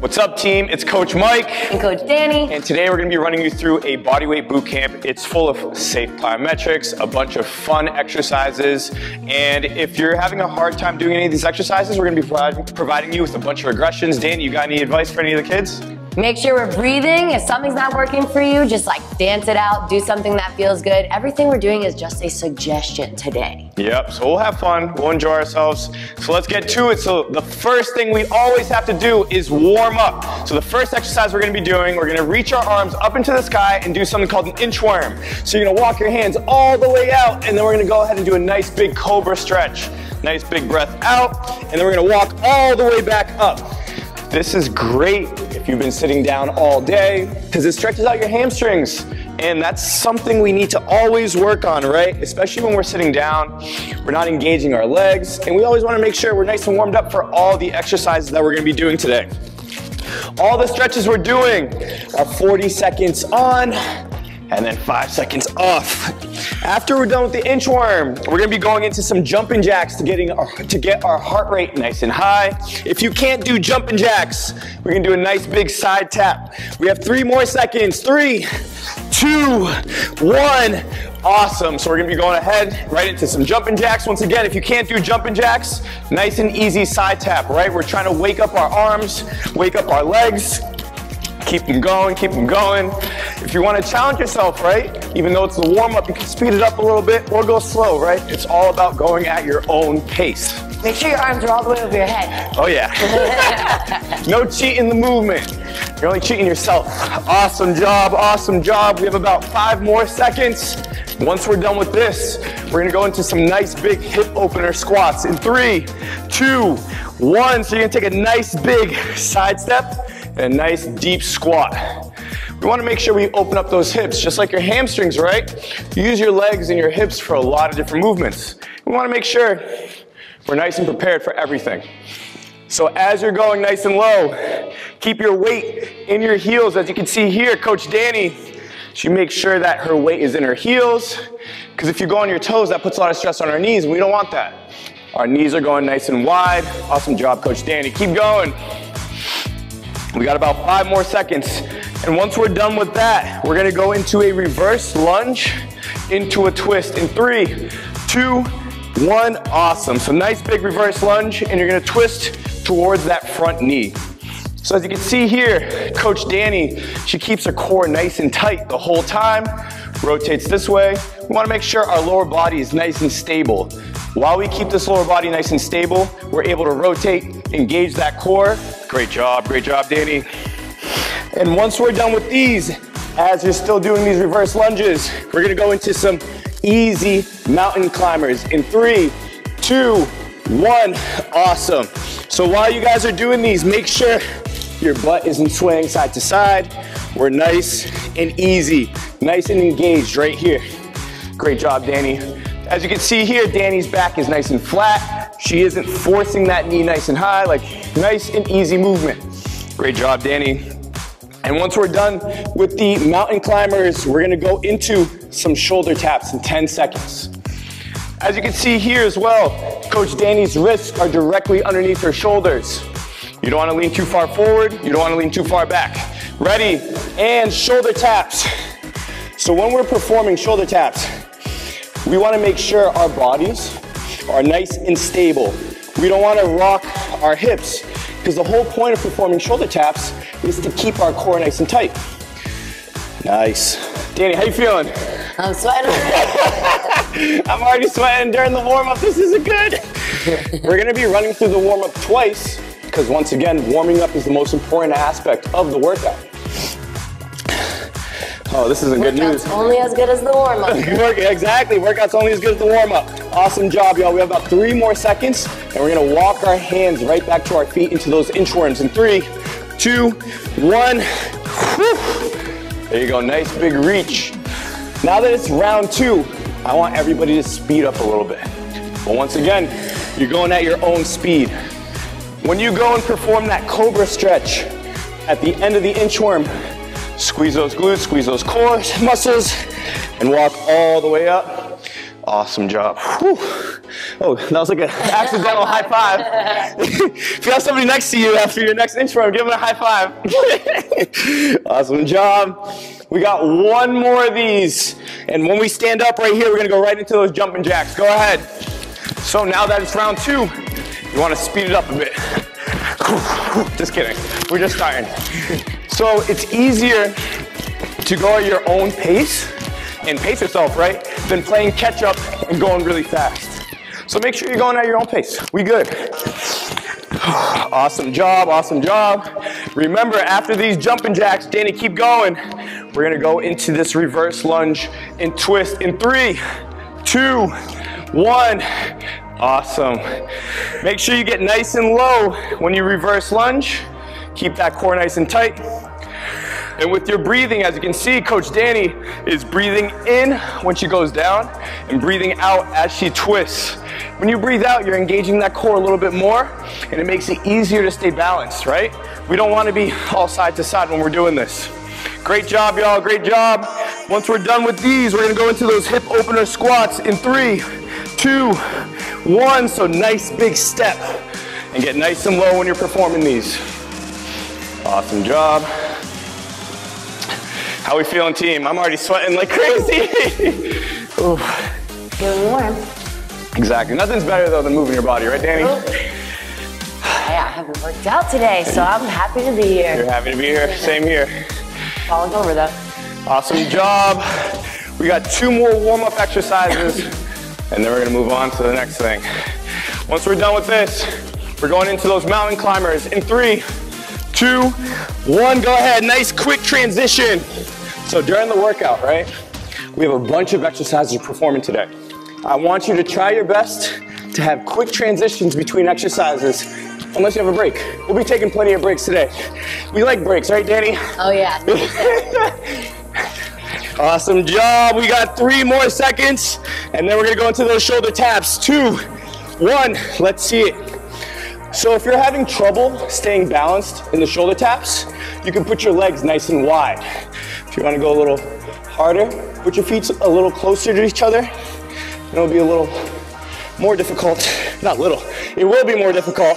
What's up team? It's Coach Mike. And Coach Danny. And today we're gonna be running you through a bodyweight boot camp. It's full of safe plyometrics, a bunch of fun exercises. And if you're having a hard time doing any of these exercises, we're gonna be providing you with a bunch of regressions. Danny, you got any advice for any of the kids? Make sure we're breathing. If something's not working for you, just like dance it out, do something that feels good. Everything we're doing is just a suggestion today. Yep, so we'll have fun, we'll enjoy ourselves. So let's get to it. So the first thing we always have to do is warm up. So the first exercise we're gonna be doing, we're gonna reach our arms up into the sky and do something called an inchworm. So you're gonna walk your hands all the way out and then we're gonna go ahead and do a nice big cobra stretch. Nice big breath out, and then we're gonna walk all the way back up. This is great if you've been sitting down all day because it stretches out your hamstrings. And that's something we need to always work on, right? Especially when we're sitting down, we're not engaging our legs, and we always wanna make sure we're nice and warmed up for all the exercises that we're gonna be doing today. All the stretches we're doing are 40 seconds on, and then five seconds off. After we're done with the inchworm, we're gonna be going into some jumping jacks to, getting our, to get our heart rate nice and high. If you can't do jumping jacks, we're gonna do a nice big side tap. We have three more seconds. Three, two, one. Awesome, so we're gonna be going ahead right into some jumping jacks. Once again, if you can't do jumping jacks, nice and easy side tap, right? We're trying to wake up our arms, wake up our legs, keep them going, keep them going. If you want to challenge yourself, right, even though it's the warm up, you can speed it up a little bit or go slow, right? It's all about going at your own pace. Make sure your arms are all the way over your head. Oh, yeah. no cheating the movement. You're only cheating yourself. Awesome job, awesome job. We have about five more seconds. Once we're done with this, we're gonna go into some nice big hip opener squats in three, two, one. So you're gonna take a nice big side step a nice deep squat. We wanna make sure we open up those hips, just like your hamstrings, right? You use your legs and your hips for a lot of different movements. We wanna make sure we're nice and prepared for everything. So as you're going nice and low, keep your weight in your heels. As you can see here, Coach Danny, she makes sure that her weight is in her heels, because if you go on your toes, that puts a lot of stress on our knees, and we don't want that. Our knees are going nice and wide. Awesome job, Coach Danny. Keep going. We got about five more seconds. And once we're done with that, we're gonna go into a reverse lunge into a twist in three, two, one, awesome. So nice big reverse lunge and you're gonna twist towards that front knee. So as you can see here, Coach Danny, she keeps her core nice and tight the whole time, rotates this way. We wanna make sure our lower body is nice and stable. While we keep this lower body nice and stable, we're able to rotate, engage that core. Great job, great job, Danny. And once we're done with these, as you're still doing these reverse lunges, we're gonna go into some easy mountain climbers in three, two, one. Awesome. So while you guys are doing these, make sure your butt isn't swaying side to side. We're nice and easy, nice and engaged right here. Great job, Danny. As you can see here, Danny's back is nice and flat. She isn't forcing that knee nice and high, like nice and easy movement. Great job, Danny. And once we're done with the mountain climbers, we're gonna go into some shoulder taps in 10 seconds. As you can see here as well, Coach Danny's wrists are directly underneath her shoulders. You don't wanna lean too far forward, you don't wanna lean too far back. Ready, and shoulder taps. So when we're performing shoulder taps, we wanna make sure our bodies are nice and stable. We don't wanna rock our hips because the whole point of performing shoulder taps is to keep our core nice and tight. Nice. Danny, how you feeling? I'm sweating I'm already sweating during the warm-up. This isn't good. We're gonna be running through the warm-up twice because once again, warming up is the most important aspect of the workout. Oh, this isn't good news. only as good as the warm-up. exactly, workout's only as good as the warm-up. Awesome job, y'all. We have about three more seconds, and we're gonna walk our hands right back to our feet into those inchworms in three, two, one. Whew. There you go, nice big reach. Now that it's round two, I want everybody to speed up a little bit. But once again, you're going at your own speed. When you go and perform that cobra stretch at the end of the inchworm, Squeeze those glutes, squeeze those core muscles, and walk all the way up. Awesome job. Whew. Oh, that was like an accidental high five. if you have somebody next to you after your next intro, give them a high five. awesome job. We got one more of these. And when we stand up right here, we're gonna go right into those jumping jacks. Go ahead. So now that it's round two, you wanna speed it up a bit. Just kidding, we're just starting. So it's easier to go at your own pace and pace yourself, right, than playing catch up and going really fast. So make sure you're going at your own pace. We good. Awesome job, awesome job. Remember, after these jumping jacks, Danny, keep going. We're gonna go into this reverse lunge and twist in three, two, one. Awesome. Make sure you get nice and low when you reverse lunge. Keep that core nice and tight. And with your breathing, as you can see, Coach Danny is breathing in when she goes down and breathing out as she twists. When you breathe out, you're engaging that core a little bit more and it makes it easier to stay balanced, right? We don't want to be all side to side when we're doing this. Great job, y'all, great job. Once we're done with these, we're gonna go into those hip opener squats in three, two, one. So nice big step and get nice and low when you're performing these. Awesome job. How we feeling, team? I'm already sweating like crazy. Feeling warm. Exactly. Nothing's better though than moving your body, right, Danny? Yeah, I haven't worked out today, so I'm happy to be here. You're happy to be here. Same here. Falling over though. Awesome job. We got two more warm-up exercises, and then we're gonna move on to the next thing. Once we're done with this, we're going into those mountain climbers in three, two, one. Go ahead. Nice quick transition. So during the workout, right, we have a bunch of exercises performing today. I want you to try your best to have quick transitions between exercises unless you have a break. We'll be taking plenty of breaks today. We like breaks, right, Danny? Oh yeah. Awesome job. We got three more seconds, and then we're gonna go into those shoulder taps. Two, one, let's see it. So if you're having trouble staying balanced in the shoulder taps, you can put your legs nice and wide. If you wanna go a little harder, put your feet a little closer to each other. It'll be a little more difficult, not little, it will be more difficult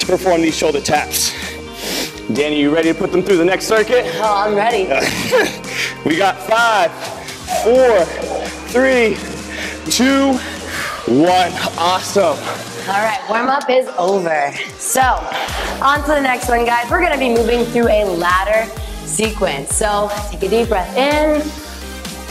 to perform these shoulder taps. Danny, you ready to put them through the next circuit? Oh, I'm ready. We got five, four, three, two, one. Awesome. All right, warm up is over. So, on to the next one, guys. We're gonna be moving through a ladder sequence. So, take a deep breath in,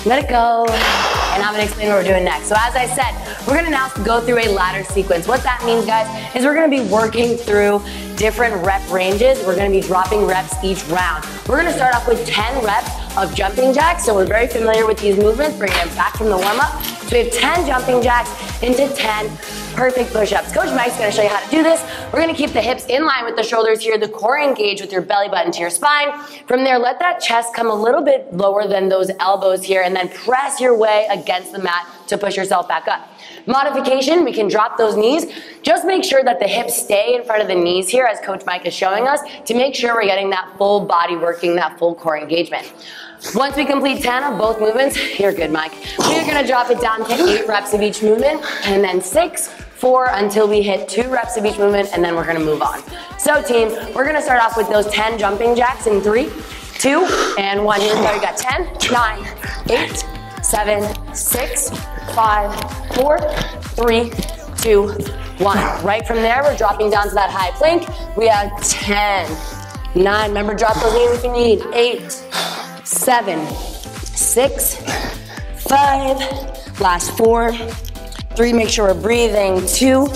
let it go, and I'm gonna explain what we're doing next. So, as I said, we're gonna now go through a ladder sequence. What that means, guys, is we're gonna be working through different rep ranges. We're gonna be dropping reps each round. We're gonna start off with 10 reps of jumping jacks. So, we're very familiar with these movements, bringing them back from the warm up. So, we have 10 jumping jacks into 10 perfect push-ups. Coach Mike's gonna show you how to do this. We're gonna keep the hips in line with the shoulders here, the core engaged with your belly button to your spine. From there, let that chest come a little bit lower than those elbows here, and then press your way against the mat to push yourself back up. Modification, we can drop those knees. Just make sure that the hips stay in front of the knees here, as Coach Mike is showing us, to make sure we're getting that full body working, that full core engagement. Once we complete 10 of both movements, you're good, Mike. We're gonna drop it down to eight reps of each movement, and then six, four until we hit two reps of each movement, and then we're gonna move on. So team, we're gonna start off with those 10 jumping jacks in three, two, and one. Here we go, we got 10, nine, eight, seven, six, five, four, three, two, one. Right from there, we're dropping down to that high plank. We have 10, nine, remember drop those knees if you need, eight, seven, six, five, last four, three, make sure we're breathing, two,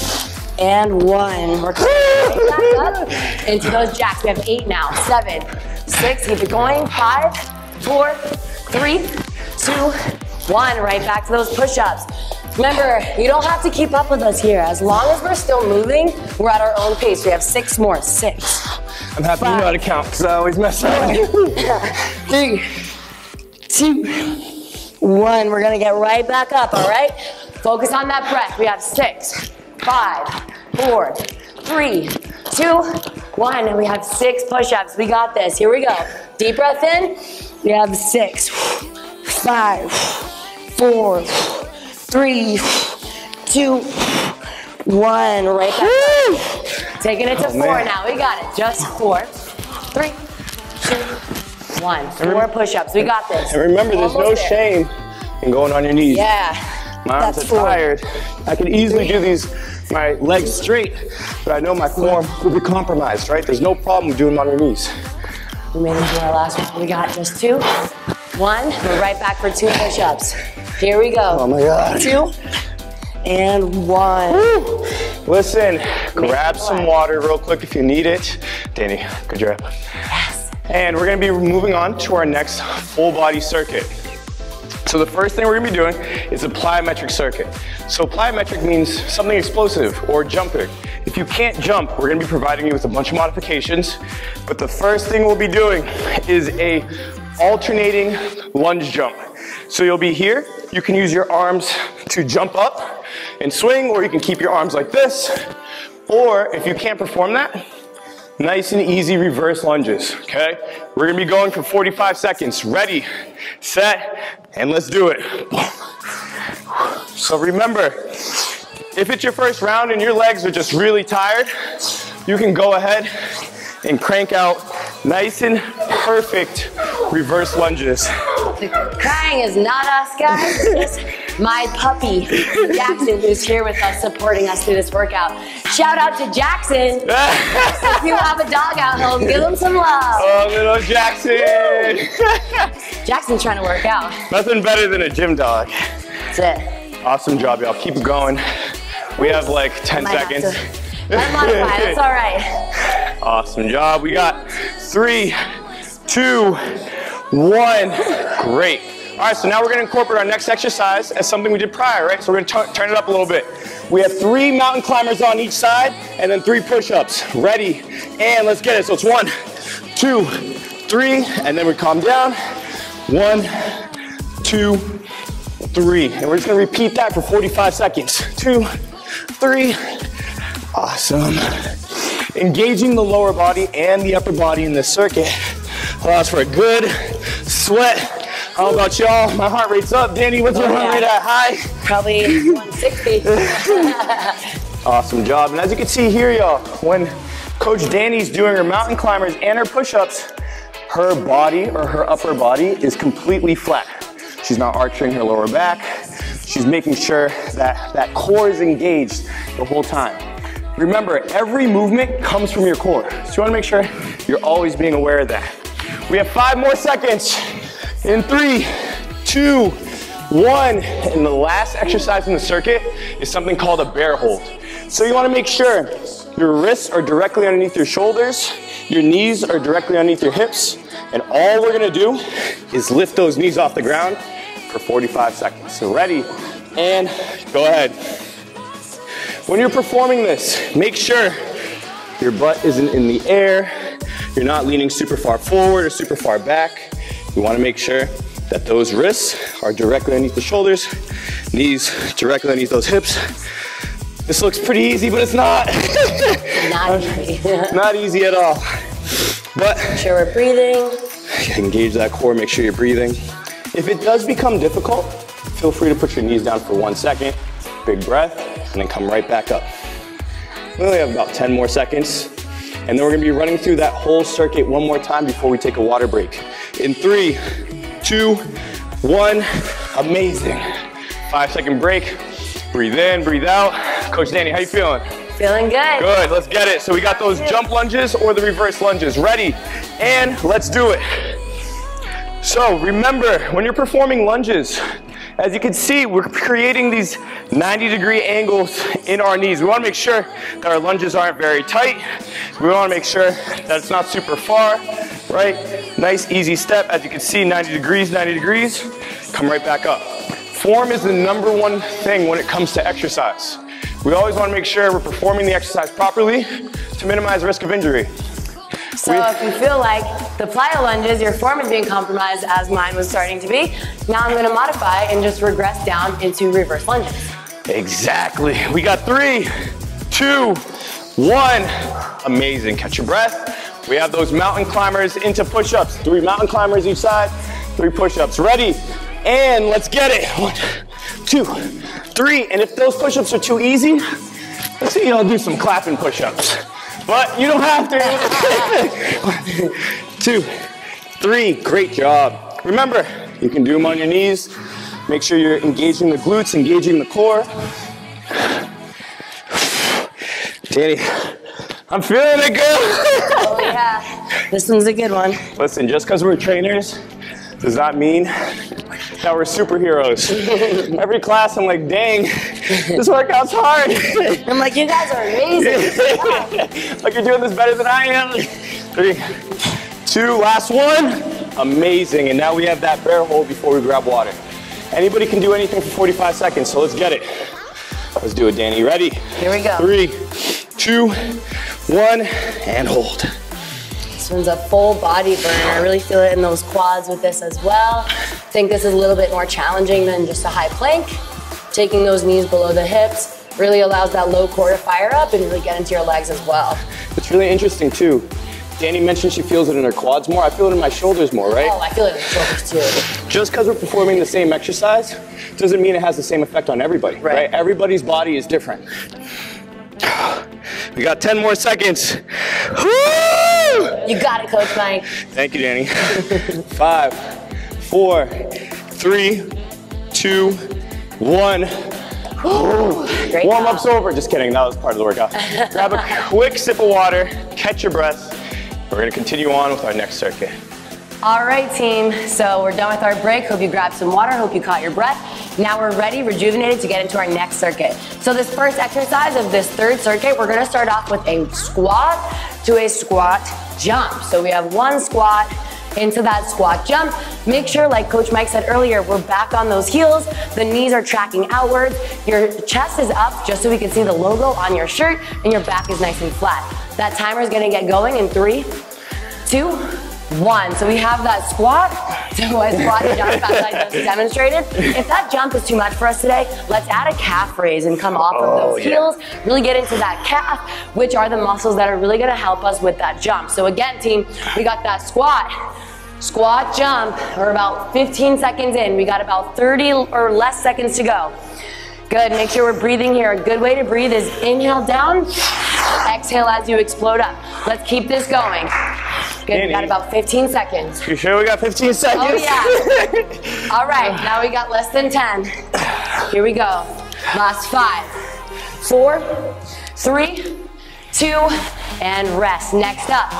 and one. We're back up into those jacks. We have eight now, seven, six, keep it going, five, four, three, two, one. Right back to those push-ups. Remember, you don't have to keep up with us here. As long as we're still moving, we're at our own pace. We have six more, six, I'm happy you know how to count because I always mess up. three, two, one. We're gonna get right back up, all right? Focus on that breath. We have six, five, four, three, two, one. And we have six push-ups. We got this. Here we go. Deep breath in. We have six, five, four, three, two, One, right back up. Taking it to Oh, four man. now. We got it. Just four, three, two, one. Four push-ups. We got this. And remember, there's no there. shame in going on your knees. Yeah. My arms That's are four. tired. I can easily do these, my legs straight, but I know my form will be compromised, right? There's no problem with doing them on your knees. We made it to our last one. We got just two. One. We're right back for two push-ups. Here we go. Oh my God. Two and one. Listen, grab some water real quick if you need it. Danny, good job. Yes. And we're gonna be moving on to our next full body circuit. So the first thing we're gonna be doing is a plyometric circuit. So plyometric means something explosive or jumping. If you can't jump, we're gonna be providing you with a bunch of modifications. But the first thing we'll be doing is a alternating lunge jump. So you'll be here, you can use your arms to jump up and swing, or you can keep your arms like this. Or if you can't perform that, Nice and easy reverse lunges, okay? We're gonna be going for 45 seconds. Ready, set, and let's do it. So remember, if it's your first round and your legs are just really tired, you can go ahead and crank out nice and perfect reverse lunges. Crying is not us, guys. My puppy, Jackson, who's here with us, supporting us through this workout. Shout out to Jackson. If you have a dog at home, give him some love. oh, little Jackson. Jackson's trying to work out. Nothing better than a gym dog. That's it. Awesome job, y'all. Keep it going. We have like 10 seconds. to- Might modify, that's all right. Awesome job. We got three, two, one. Great. All right, so now we're gonna incorporate our next exercise as something we did prior, right? So we're gonna tu- turn it up a little bit. We have three mountain climbers on each side and then three push-ups. Ready, and let's get it. So it's one, two, three, and then we calm down. One, two, three. And we're just gonna repeat that for 45 seconds. Two, three, awesome. Engaging the lower body and the upper body in this circuit allows for a good sweat. How about y'all? My heart rate's up. Danny, what's your Oh, heart yeah. rate at? High? Probably 160. Awesome job. And as you can see here, y'all, when Coach Danny's doing her mountain climbers and her push-ups, her body or her upper body is completely flat. She's not arching her lower back. She's making sure that that core is engaged the whole time. Remember, every movement comes from your core. So you wanna make sure you're always being aware of that. We have five more seconds. In three, two, one. And the last exercise in the circuit is something called a bear hold. So you wanna make sure your wrists are directly underneath your shoulders, your knees are directly underneath your hips, and all we're gonna do is lift those knees off the ground for 45 seconds. So ready, and go ahead. When you're performing this, make sure your butt isn't in the air, you're not leaning super far forward or super far back. You wanna make sure that those wrists are directly underneath the shoulders, knees directly underneath those hips. This looks pretty easy, but it's not. Not easy. not easy at all. But make sure we're breathing. engage that core, make sure you're breathing. If it does become difficult, feel free to put your knees down for one second, big breath, and then come right back up. We only have about 10 more seconds, and then we're gonna be running through that whole circuit one more time before we take a water break. In three, two, one, amazing. Five second break, breathe in, breathe out. Coach Danny, how you feeling? Feeling good. Good, let's get it. So we got those jump lunges or the reverse lunges. Ready? And let's do it. So remember, when you're performing lunges, as you can see, we're creating these 90 degree angles in our knees. We wanna make sure that our lunges aren't very tight. We wanna make sure that it's not super far, right? Nice, easy step. As you can see, 90 degrees, 90 degrees. Come right back up. Form is the number one thing when it comes to exercise. We always wanna make sure we're performing the exercise properly to minimize risk of injury. So if you feel like the plyo lunges, your form is being compromised as mine was starting to be, now I'm gonna modify and just regress down into reverse lunges. Exactly. We got three, two, one. Amazing. Catch your breath. We have those mountain climbers into push-ups. Three mountain climbers each side, three push-ups. Ready? And let's get it. One, two, three. And if those push-ups are too easy, Let's see y'all do some clapping push-ups. But you don't have to. One, two, three, great job. Remember, you can do them on your knees. Make sure you're engaging the glutes, engaging the core. Danny, I'm feeling it, girl. Oh yeah, this one's a good one. Listen, just because we're trainers does not mean that we're superheroes. Every class, I'm like, dang, this workout's hard. I'm like, you guys are amazing. like you're doing this better than I am. Three, two, last one. Amazing. And now we have that bear hold before we grab water. Anybody can do anything for 45 seconds, so let's get it. Let's do it, Danny. Ready? Here we go. Three, two, one, and hold. This one's a full body burn. I really feel it in those quads with this as well. I think this is a little bit more challenging than just a high plank. Taking those knees below the hips really allows that low core to fire up and really get into your legs as well. It's really interesting too. Danny mentioned she feels it in her quads more. I feel it in my shoulders more, right? Oh, I feel it in the shoulders too. Just because we're performing the same exercise doesn't mean it has the same effect on everybody, right? Right. Everybody's body is different. We got 10 more seconds. Woo! You got it, Coach Mike. Thank you, Danny. Five, four, three, two, one. Warm up's over. Just kidding. That was part of the workout. Grab a quick sip of water, catch your breath. We're going to continue on with our next circuit. All right, team. So we're done with our break. Hope you grabbed some water. Hope you caught your breath. Now we're ready, rejuvenated to get into our next circuit. So this first exercise of this third circuit, we're gonna start off with a squat to a squat jump. So we have one squat into that squat jump. Make sure, like Coach Mike said earlier, we're back on those heels. The knees are tracking outwards. Your chest is up just so we can see the logo on your shirt and your back is nice and flat. That timer is gonna get going in three, two, one. So we have that squat a squat jump as I just demonstrated. If that jump is too much for us today, let's add a calf raise and come off of Oh, those yeah. heels. Really get into that calf, which are the muscles that are really gonna help us with that jump. So again, team, we got that squat. Squat jump, we're about 15 seconds in. We got about 30 or less seconds to go. Good, make sure we're breathing here. A good way to breathe is inhale down, exhale as you explode up. Let's keep this going. Good, we got about 15 seconds. You sure we got 15 seconds? Oh yeah. All right, now we got less than 10. Here we go. Last five, four, three, two, and rest. Next up,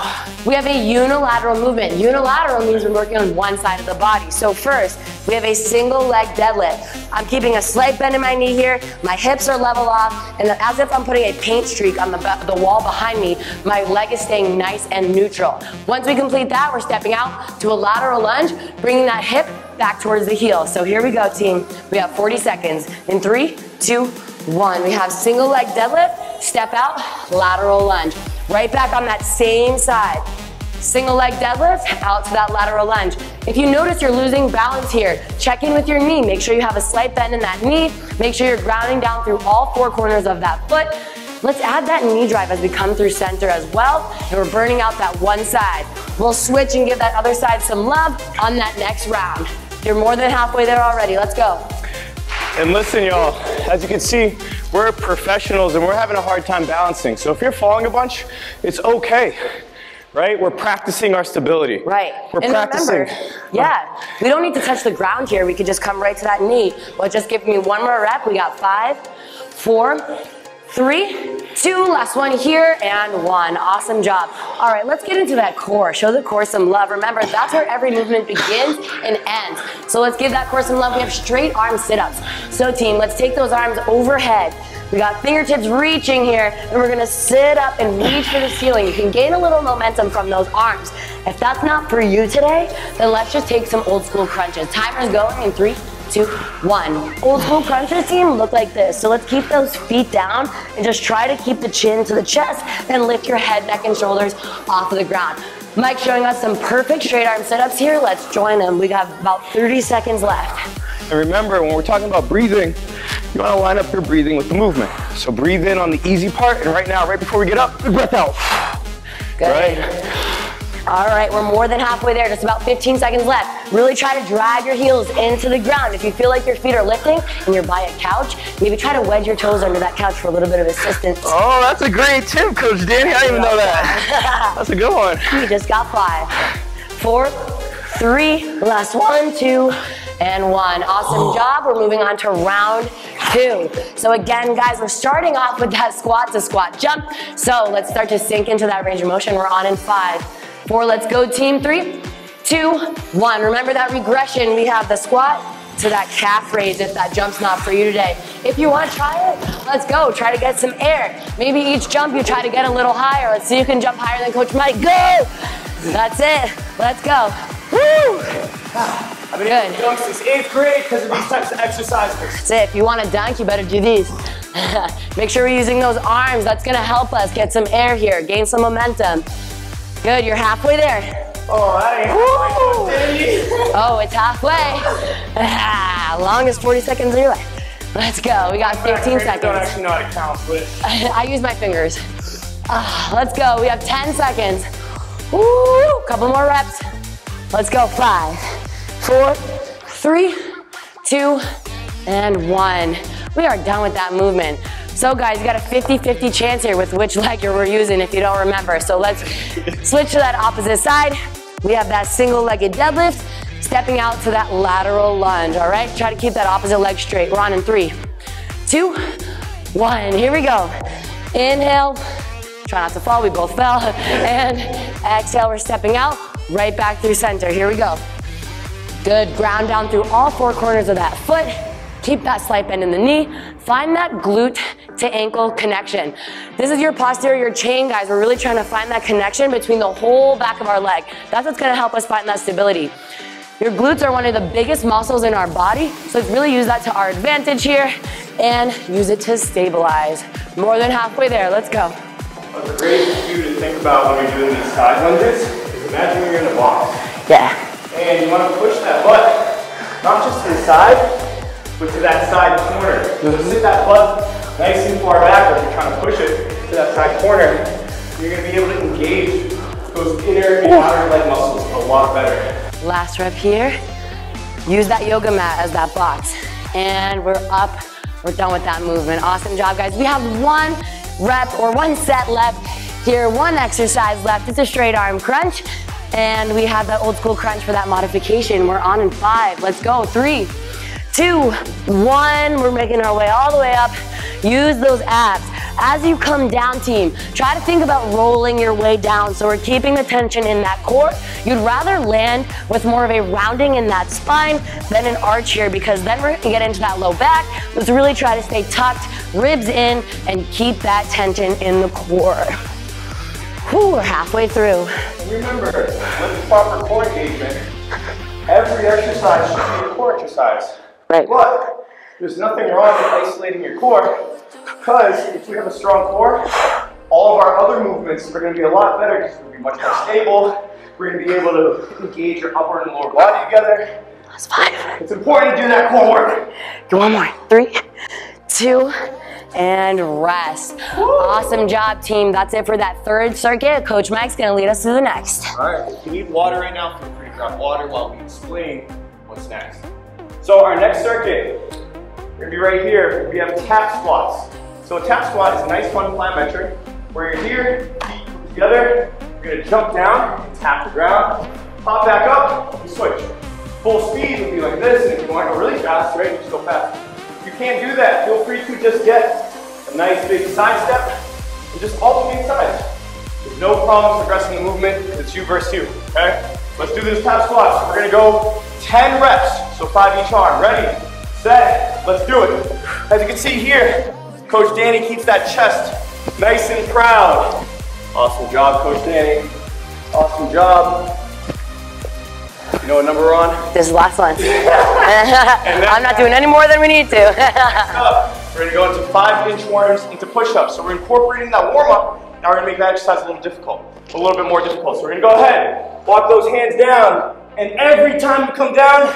we have a unilateral movement. Unilateral means we're working on one side of the body. So first, we have a single leg deadlift. I'm keeping a slight bend in my knee here. My hips are level off, and as if I'm putting a paint streak on the, the wall behind me, my leg is staying nice and neutral. Once we complete that, we're stepping out to a lateral lunge, bringing that hip back towards the heel. So here we go, team. We have 40 seconds. In three, two, one. We have single leg deadlift, step out, lateral lunge. Right back on that same side. Single leg deadlift, out to that lateral lunge. If you notice you're losing balance here, check in with your knee. Make sure you have a slight bend in that knee. Make sure you're grounding down through all four corners of that foot. Let's add that knee drive as we come through center as well. And we're burning out that one side. We'll switch and give that other side some love on that next round. You're more than halfway there already. Let's go. And listen, y'all, as you can see, we're professionals and we're having a hard time balancing. So if you're falling a bunch, it's okay, right? We're practicing our stability. Right. We're and practicing. remember, yeah, we don't need to touch the ground here. We could just come right to that knee. Well, just give me one more rep. We got five, four, three, two, last one here, and one. Awesome job. All right, let's get into that core. Show the core some love. Remember, that's where every movement begins and ends. So let's give that core some love. We have straight arm sit-ups. So team, let's take those arms overhead. We got fingertips reaching here, and we're gonna sit up and reach for the ceiling. You can gain a little momentum from those arms. If that's not for you today, then let's just take some old school crunches. Timer's going in three, two, one. Old school crunches team look like this. So let's keep those feet down and just try to keep the chin to the chest and lift your head, neck, and shoulders off of the ground. Mike showing us some perfect straight arm sit-ups here. Let's join him. We have about 30 seconds left. And remember, when we're talking about breathing, you wanna line up your breathing with the movement. So breathe in on the easy part, and right now, right before we get up, big breath out. Good. Right? All right, we're more than halfway there, just about 15 seconds left. Really try to drive your heels into the ground. If you feel like your feet are lifting and you're by a couch, maybe try to wedge your toes under that couch for a little bit of assistance. Oh, that's a great tip, Coach Danny. I didn't even know that. That's a good one. You just got five, four, three, last one, two, and one. Awesome job. We're moving on to round two. So again, guys, we're starting off with that squat to squat jump. So let's start to sink into that range of motion. We're on in five, four, let's go team three, two, one. Remember that regression. We have the squat to that calf raise if that jump's not for you today. If you want to try it, let's go. Try to get some air. Maybe each jump you try to get a little higher. Let's see who can jump higher than Coach Mike. Go! That's it. Let's go. I've been Good. young since eighth grade because of these types of exercises. That's it. If you want to dunk, you better do these. Make sure we're using those arms. That's going to help us get some air here, gain some momentum. Good, you're halfway there. Oh, Oh, it's halfway. Longest 40 seconds of your life. Let's go. We got 15 seconds. I don't actually know how to count, but I use my fingers. Uh, let's go. We have 10 seconds. Woo! Couple more reps. Let's go. Five, four, three, two, and one. We are done with that movement. So guys, you got a 50-50 chance here with which leg you're using if you don't remember. So let's switch to that opposite side. We have that single-legged deadlift, stepping out to that lateral lunge, all right? Try to keep that opposite leg straight. We're on in three, two, one. Here we go. Inhale, try not to fall, we both fell. And exhale, we're stepping out. Right back through center. Here we go. Good. Ground down through all four corners of that foot. Keep that slight bend in the knee. Find that glute to ankle connection. This is your posterior chain, guys. We're really trying to find that connection between the whole back of our leg. That's what's gonna help us find that stability. Your glutes are one of the biggest muscles in our body, so let's really use that to our advantage here and use it to stabilize. More than halfway there, let's go. What's a great cue to think about when you're doing these side lunges Imagine you're in a box. Yeah. And you want to push that butt, not just to the side, but to that side corner. So mm-hmm. sit that butt nice and far back if you're trying to push it to that side corner. You're going to be able to engage those inner and outer leg muscles a lot better. Last rep here. Use that yoga mat as that box. And we're up. We're done with that movement. Awesome job, guys. We have one rep or one set left here. One exercise left. It's a straight arm crunch. And we have that old school crunch for that modification. We're on in five. Let's go. Three, two, one. We're making our way all the way up. Use those abs. As you come down, team, try to think about rolling your way down. So we're keeping the tension in that core. You'd rather land with more of a rounding in that spine than an arch here because then we're gonna get into that low back. Let's really try to stay tucked, ribs in, and keep that tension in the core. Whew, we're halfway through. Remember, with proper core engagement, every exercise should be a core exercise. Right. But there's nothing wrong with isolating your core because if we have a strong core, all of our other movements are going to be a lot better because we're going to be much more stable. We're going to be able to engage your upper and lower body together. That's five. It's important to do that core work. Do one more. Three, two, and rest. Woo! Awesome job, team. That's it for that third circuit. Coach Mike's gonna lead us to the next. All right, if you need water right now, feel free to grab water while we explain what's next. So our next circuit, we're gonna be right here. We have tap squats. So a tap squat is a nice fun plyometric where you're here, feet together, you're gonna jump down, tap the ground, pop back up, and switch. Full speed would be like this, and if you want to go really fast, right, just go fast can't do that, feel free to just get a nice big side step and just alternate sides. There's no problem progressing the movement. It's you versus you, okay? Let's do this tap squats. We're gonna go 10 reps, so five each arm. Ready, set, let's do it. As you can see here, Coach Danny keeps that chest nice and proud. Awesome job, Coach Danny. Awesome job. You know what number we're on? This is the last one. I'm not doing any more than we need to. we're gonna go into five inchworms into push-ups. So we're incorporating that warm-up. Now we're gonna make that exercise a little difficult, a little bit more difficult. So we're gonna go ahead, walk those hands down, and every time you come down,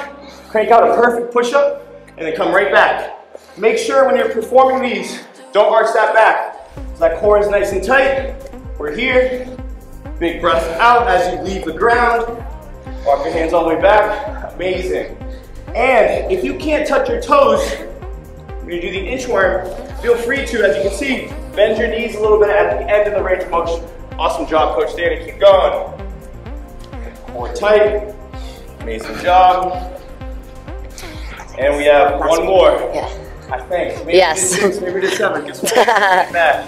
crank out a perfect push-up, and then come right back. Make sure when you're performing these, don't arch that back. So that core is nice and tight. We're here, Big breath out as you leave the ground. Walk your hands all the way back. Amazing. And if you can't touch your toes, when you do the inchworm, feel free to, as you can see, bend your knees a little bit at the end of the range of motion. Awesome job, Coach Danny. Keep going. More tight. Amazing job. And we have one more. I think. Maybe Yes. six, maybe did seven.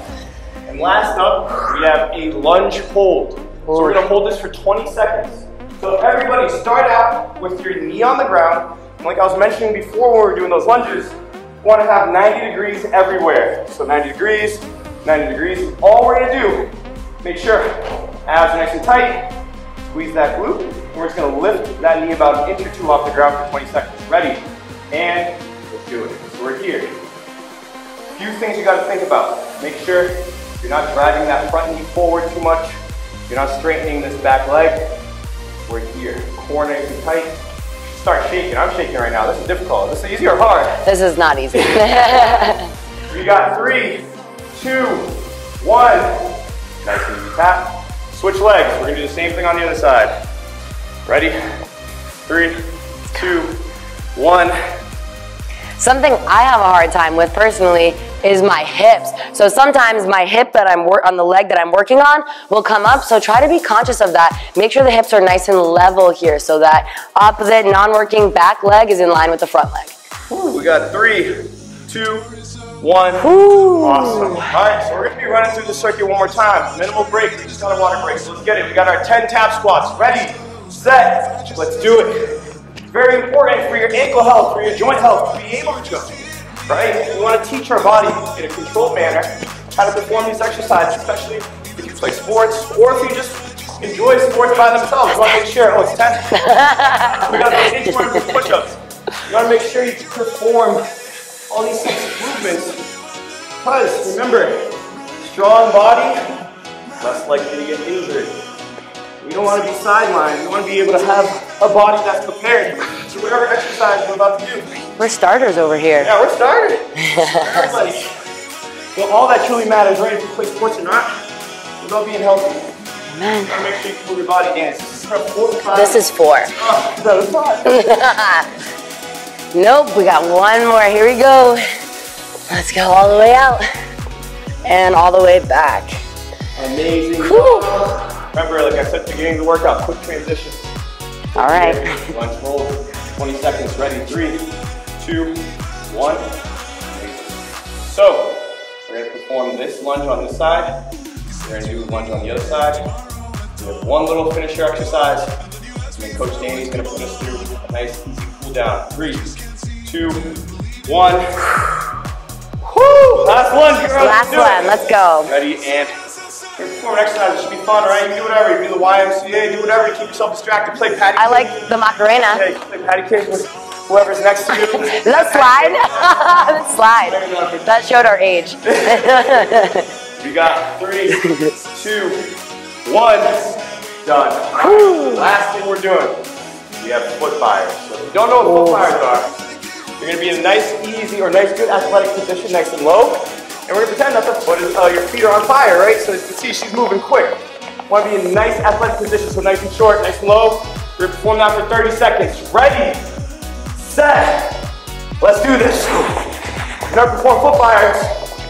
And last up, we have a lunge hold. So we're gonna hold this for 20 seconds. So everybody start out with your knee on the ground. And like I was mentioning before when we were doing those lunges, you wanna have 90 degrees everywhere. So 90 degrees, 90 degrees. All we're gonna do, make sure abs are nice and tight, squeeze that glute. and We're just gonna lift that knee about an inch or two off the ground for 20 seconds. Ready? And let's do it. So we're here. A Few things you gotta think about. Make sure you're not driving that front knee forward too much. You're not straightening this back leg. We're here. Core nice and tight. Start shaking. I'm shaking right now. This is difficult. This is easy or hard? This is not easy. We got three, two, one. Nice and easy tap. Switch legs. We're gonna do the same thing on the other side. Ready? Three, two, one. Something I have a hard time with personally is my hips. So sometimes my hip that I'm on the leg that I'm working on will come up. So try to be conscious of that. Make sure the hips are nice and level here so that opposite non-working back leg is in line with the front leg. We got three, two, one. Ooh. Awesome. All right, so we're gonna be running through the circuit one more time. Minimal break. We just got a water break. So let's get it. We got our 10 tap squats. Ready, set. Let's do it. Very important for your ankle health, for your joint health, to be able to go. Right? We want to teach our body in a controlled manner how to perform these exercises, especially if you play sports or if you just enjoy sports by themselves. We want to make sure. Oh, it's 10. we got those inchworm for push-ups. You want to make sure you perform all these types of movements because remember, strong body, less likely to get injured. We don't want to be sidelined. We want to be able to have a body that's prepared to whatever exercise we're about to do. We're starters over here. Yeah, we're starters. Everybody. Well, all that truly matters, right? If you play sports or not, is about being healthy. Man. Gotta make sure you move your body dance. This is four, five. This is four. Oh, that was five. Nope, we got one more. Here we go. Let's go all the way out and all the way back. Amazing. Whew. Remember, like I said at the beginning of the workout, quick transition. All right. Lunge hold, 20 seconds, ready, three, two, one. So, we're gonna perform this lunge on this side. We're gonna do lunge on the other side. We have one little finisher exercise. And then Coach Danny's gonna put us through a nice easy cool down. Three, two, one. Woo! Last lunge, girls. Last one. Let's go. Ready and perform an exercise. It should be fun, right? You can do whatever. You can do the YMCA, do whatever to keep yourself distracted. Play patty. I like the Macarena. Hey, play patty cake with whoever's next to you. Let's slide. Let's slide. That showed our age. We got three, two, one, done. Last thing we're doing, we have foot fires. So if you don't know what foot oh. fires are, you're gonna be in a nice, easy, or nice, good athletic position, nice and low. And we're gonna pretend that the foot is, uh, your feet are on fire, right? So as you can see, she's moving quick. Wanna be in nice athletic position, so nice and short, nice and low. We're gonna perform that for 30 seconds. Ready, set, let's do this. We're gonna perform foot fires.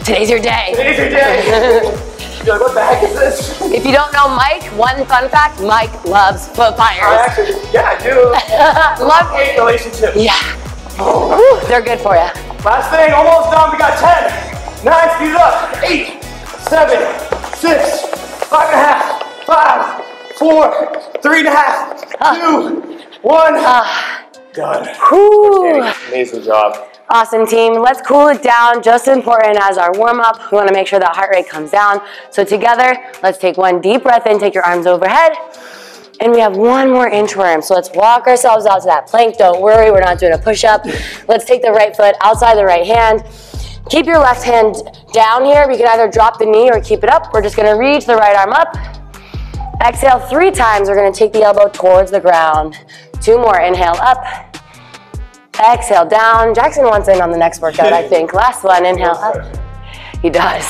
Today's your day. Today's your day. You're like, what the heck is this? If you don't know Mike, one fun fact, Mike loves foot fires. I actually, yeah, I do. Love Hate relationship. Yeah. Whew, they're good for you. Last thing, almost done. We got 10, 9, feet up. 8, 7, 6, 5 and a half, 5, 4, 3 and a half, 2, 1. Ah. Done. Whew. Amazing job. Awesome team. Let's cool it down. Just as important as our warm up. We want to make sure that heart rate comes down. So together, let's take one deep breath in. Take your arms overhead. And we have one more inchworm. So let's walk ourselves out to that plank. Don't worry, we're not doing a push up. Let's take the right foot outside the right hand. Keep your left hand down here. We can either drop the knee or keep it up. We're just gonna reach the right arm up. Exhale three times. We're gonna take the elbow towards the ground. Two more. Inhale up. Exhale down. Jackson wants in on the next workout, I think. Last one. Inhale up. He does.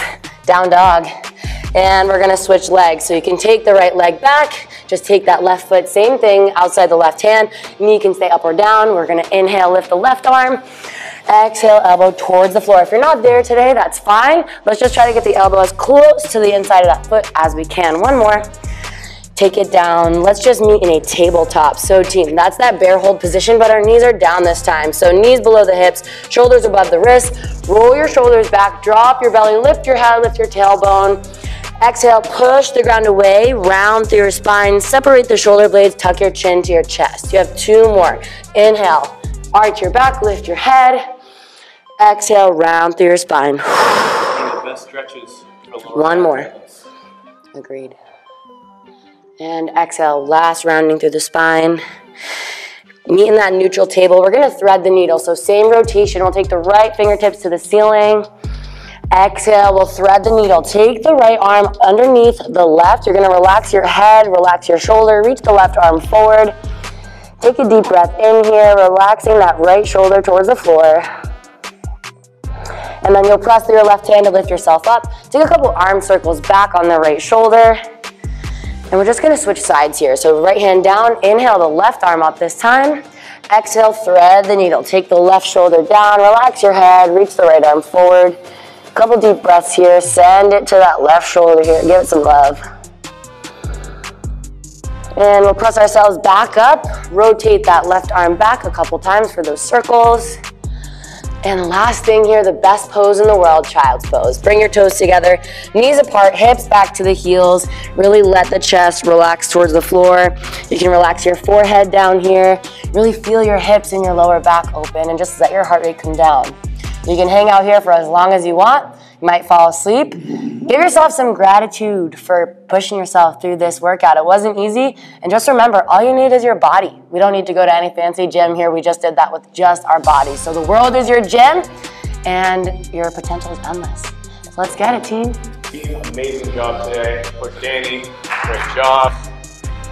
Down dog. And we're gonna switch legs. So you can take the right leg back, just take that left foot, same thing, outside the left hand. Knee can stay up or down. We're gonna inhale, lift the left arm. Exhale, elbow towards the floor. If you're not there today, that's fine. Let's just try to get the elbow as close to the inside of that foot as we can. One more. Take it down. Let's just meet in a tabletop. So team, that's that bear hold position, but our knees are down this time. So knees below the hips, shoulders above the wrist. Roll your shoulders back, drop your belly, lift your head, lift your tailbone. Exhale, push the ground away, round through your spine, separate the shoulder blades, tuck your chin to your chest. You have two more. Inhale, arch your back, lift your head. Exhale, round through your spine. One more. Agreed. And exhale, last rounding through the spine. Meet in that neutral table. We're gonna thread the needle. So same rotation. We'll take the right fingertips to the ceiling. Exhale, we'll thread the needle. Take the right arm underneath the left. You're gonna relax your head, relax your shoulder, reach the left arm forward. Take a deep breath in here, relaxing that right shoulder towards the floor. And then you'll press through your left hand to lift yourself up. Take a couple arm circles back on the right shoulder. And we're just gonna switch sides here. So right hand down, inhale the left arm up this time. Exhale, thread the needle. Take the left shoulder down, relax your head, reach the right arm forward. Couple deep breaths here. Send it to that left shoulder here. Give it some love. And we'll press ourselves back up. Rotate that left arm back a couple times for those circles. And last thing here, the best pose in the world, child's pose. Bring your toes together, knees apart, hips back to the heels. Really let the chest relax towards the floor. You can relax your forehead down here. Really feel your hips and your lower back open and just let your heart rate come down. You can hang out here for as long as you want. You might fall asleep. Give yourself some gratitude for pushing yourself through this workout. It wasn't easy. And just remember, all you need is your body. We don't need to go to any fancy gym here. We just did that with just our body. So the world is your gym and your potential is endless. So let's get it, team. Team, Amazing job today. Coach Danny, great job.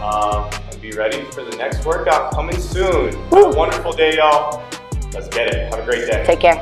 Um, and be ready for the next workout coming soon. Have a wonderful day, y'all. Let's get it. Have a great day. Take care.